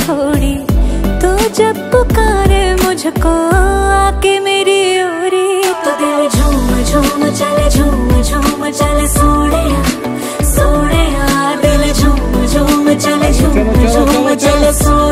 थोड़ी। तो जब पुकारे मुझको आके मेरी ओरी तो दिल झूम झूम चले झूम झूम चले सोने सोने दिल झूम झूम चले झूम झूम चले सोने